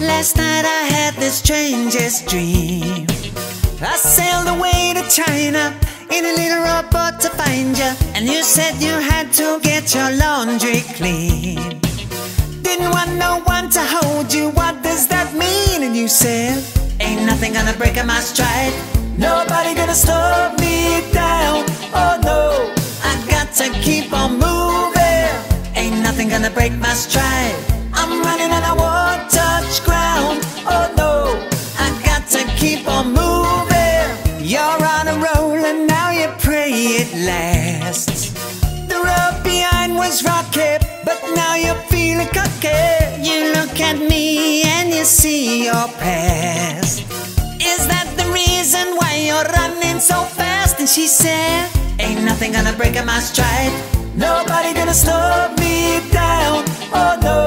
Last night I had the strangest dream. I sailed away to China in a little rowboat to find you. And you said you had to get your laundry clean. Didn't want no one to hold you, what does that mean? And you said, Ain't nothing gonna break my stride. Nobody gonna slow me down. Oh no, I got to keep on moving. Ain't nothing gonna break my stride. I'm running and I won't touch ground. Oh no, I got to keep on moving. You're on a roll and now you pray it lasts. The road behind was rocky, but now you're feeling cocky. At me and you see your past. Is that the reason why you're running so fast? And she said, Ain't nothing gonna break my stride. Nobody gonna slow me down. Oh no,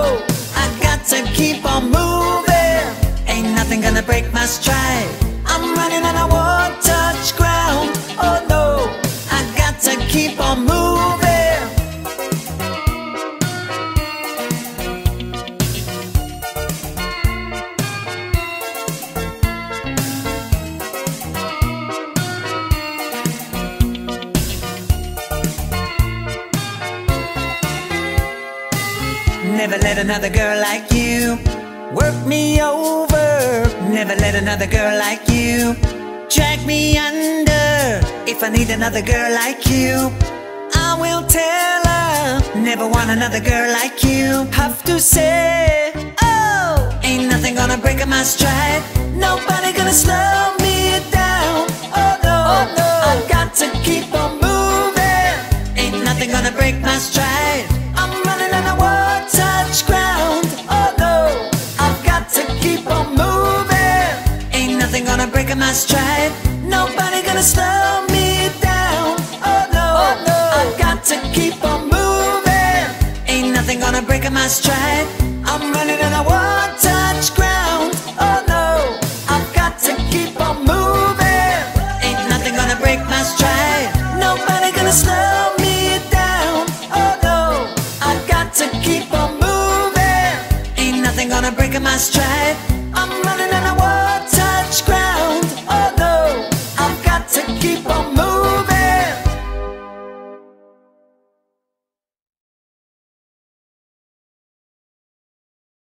I got to keep on moving. Ain't nothing gonna break my stride. I'm running and I won't touch ground. Oh no, Never let another girl like you work me over. Never let another girl like you drag me under. If I need another girl like you, I will tell her. Never want another girl like you. Have to say, oh, ain't nothing gonna break my stride. Nobody gonna slow me down. Oh no, oh, no. I've got to keep on moving. Ain't nothing gonna break my stride. My stride. Nobody gonna slow me down. Oh no, oh, no. I've got to keep on moving. Ain't nothing gonna break my stride. I'm running and I won't touch ground. Oh no, I've got to keep on moving. Ain't nothing gonna break my stride. Nobody gonna slow me down. Oh no, I've got to keep on moving. Ain't nothing gonna break my stride.